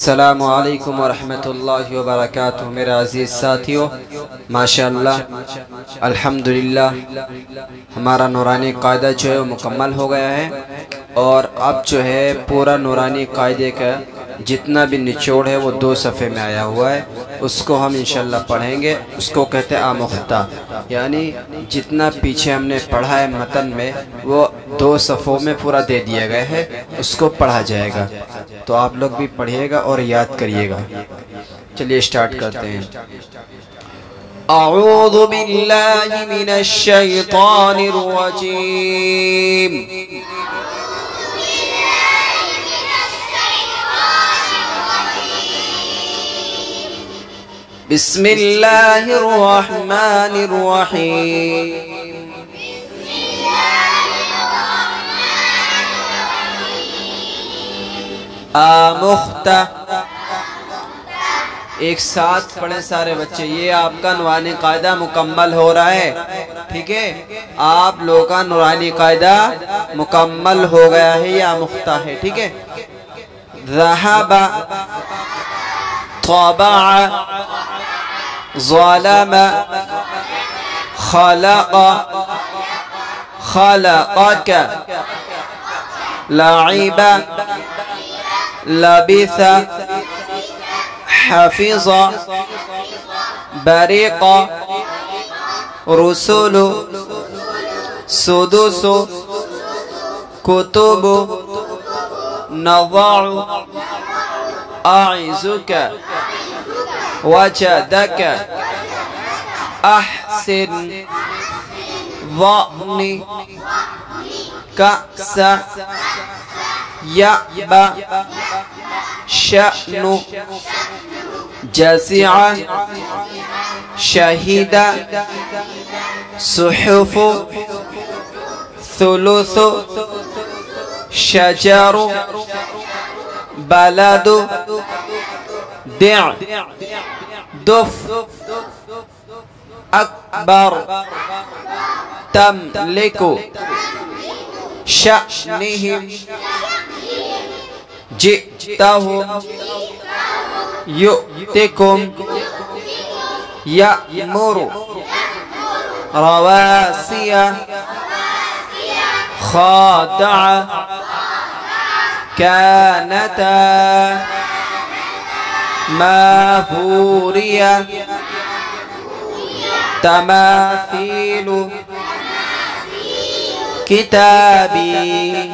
السلام علیکم ورحمۃ اللہ وبرکاتہ میرا عزیز ساتھیو، ماشاءاللہ، الحمدللہ، ہمارا نورانی قاعدہ جو ہے مکمل ہو گیا ہے اور اب جو ہے پورا نورانی قاعدے کا جتنا بھی نچوڑ ہے وہ دو صفحے میں آیا ہوا ہے۔ اس کو ہم انشاءاللہ پڑھیں گے۔ اس کو کہتے ہیں آمختہ۔ یعنی جتنا پیچھے ہم نے پڑھا ہے متن میں، وہ دو صفوں میں پورا دے دیا گیا ہے۔ اس کو پڑھا جائے گا۔ تو آپ لوگ بھی پڑھیے گا اور یاد کریے گا۔ چلیے سٹارٹ کرتے ہیں۔ اعوذ باللہ من الشیطان الرجیم۔ بسم اللہ الرحمن الرحیم. آمختہ ایک ساتھ پڑھیں سارے بچے. یہ آپ کا نورانی قاعدہ مکمل ہو رہا ہے. ٹھیک ہے؟ آپ لوگ کا نورانی قاعدہ مکمل ہو گیا ہے یا مختہ ہے؟ ٹھیک ہے؟ ذہب. طبع. ظلم خلق خلقك لعب لبث حفظ بريق رسل سدس كتب نضع أعزك وجدك أحسن ظني كأس يأبى شأن جزع شهد صحف ثلث شجر بلد دع دف أكبر تملك شأنهم. جئتهم يؤتكم يأمر. رواسي خاضعة كانتا. ما فوريا تماثيل كتابي.